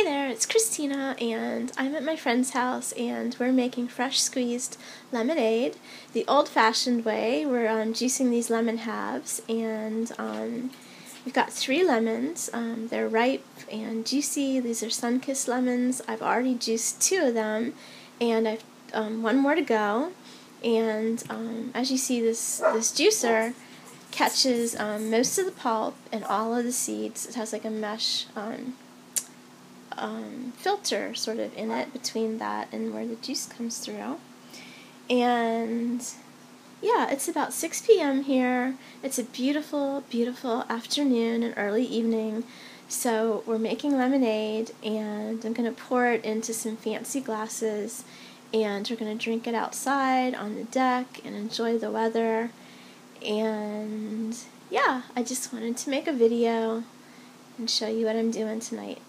Hey there, it's Christina, and I'm at my friend's house, and we're making fresh squeezed lemonade the old fashioned way. We're um, juicing these lemon halves, and um, we've got three lemons. Um, they're ripe and juicy. These are sun kissed lemons. I've already juiced two of them, and I've um, one more to go. And um, as you see, this, this juicer catches um, most of the pulp and all of the seeds. It has like a mesh um, filter sort of in it between that and where the juice comes through. And yeah, it's about 6 p.m. here. It's a beautiful, beautiful afternoon and early evening. So we're making lemonade and I'm going to pour it into some fancy glasses and we're going to drink it outside on the deck and enjoy the weather. And yeah, I just wanted to make a video and show you what I'm doing tonight.